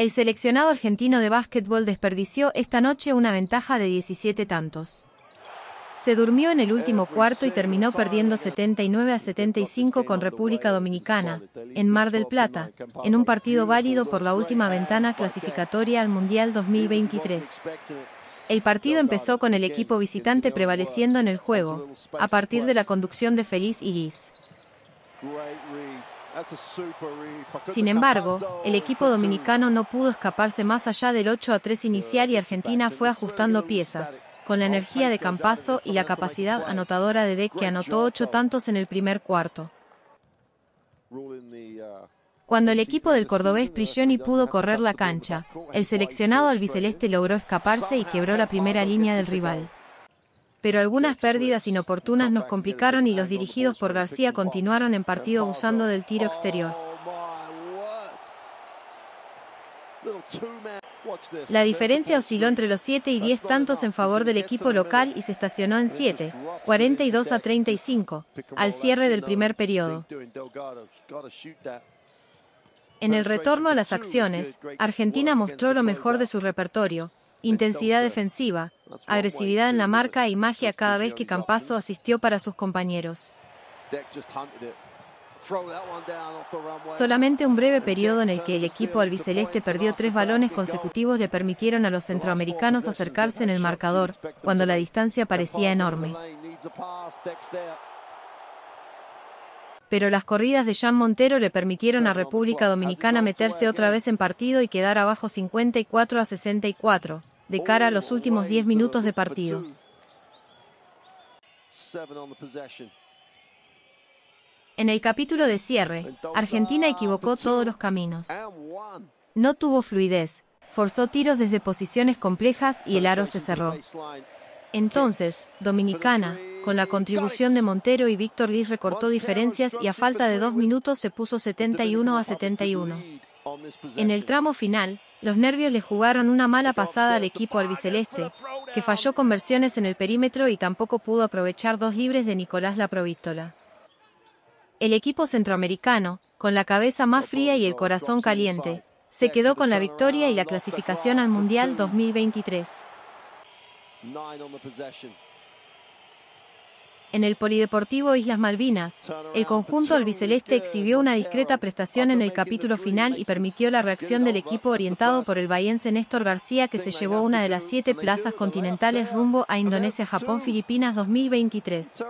El seleccionado argentino de básquetbol desperdició esta noche una ventaja de 17 tantos. Se durmió en el último cuarto y terminó perdiendo 79 a 75 con República Dominicana, en Mar del Plata, en un partido válido por la última ventana clasificatoria al Mundial 2023. El partido empezó con el equipo visitante prevaleciendo en el juego, a partir de la conducción de Feliz y Guis. Sin embargo, el equipo dominicano no pudo escaparse más allá del 8 a 3 inicial y Argentina fue ajustando piezas, con la energía de Campazo y la capacidad anotadora de Deck que anotó ocho tantos en el primer cuarto. Cuando el equipo del cordobés Prigioni pudo correr la cancha, el seleccionado albiceleste logró escaparse y quebró la primera línea del rival. Pero algunas pérdidas inoportunas nos complicaron y los dirigidos por García continuaron en partido usando del tiro exterior. La diferencia osciló entre los 7 y 10 tantos en favor del equipo local y se estacionó en 7, 42 a 35, al cierre del primer periodo. En el retorno a las acciones, Argentina mostró lo mejor de su repertorio, intensidad defensiva, agresividad en la marca y magia cada vez que Campazo asistió para sus compañeros. Solamente un breve periodo en el que el equipo albiceleste perdió tres balones consecutivos le permitieron a los centroamericanos acercarse en el marcador, cuando la distancia parecía enorme. Pero las corridas de Jean Montero le permitieron a República Dominicana meterse otra vez en partido y quedar abajo 54 a 64, de cara a los últimos 10 minutos de partido. En el capítulo de cierre, Argentina equivocó todos los caminos. No tuvo fluidez, forzó tiros desde posiciones complejas y el aro se cerró. Entonces, Dominicana, con la contribución de Montero y Víctor Liz recortó diferencias y a falta de dos minutos se puso 71 a 71. En el tramo final, los nervios le jugaron una mala pasada al equipo albiceleste, que falló conversiones en el perímetro y tampoco pudo aprovechar dos libres de Nicolás Laprovístola. El equipo centroamericano, con la cabeza más fría y el corazón caliente, se quedó con la victoria y la clasificación al Mundial 2023. En el Polideportivo Islas Malvinas, el conjunto albiceleste exhibió una discreta prestación en el capítulo final y permitió la reacción del equipo orientado por el bahiense Néstor García que se llevó una de las siete plazas continentales rumbo a Indonesia-Japón-Filipinas 2023.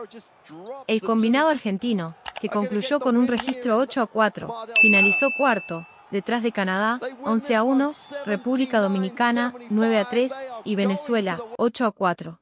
El combinado argentino, que concluyó con un registro 8 a 4, finalizó cuarto, detrás de Canadá, 11 a 1, República Dominicana, 9 a 3, y Venezuela, 8 a 4.